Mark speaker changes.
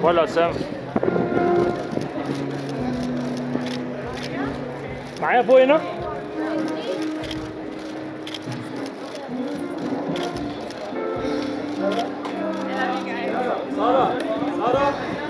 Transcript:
Speaker 1: Voilà, ça. معايا فوق هنا؟ سارة سارة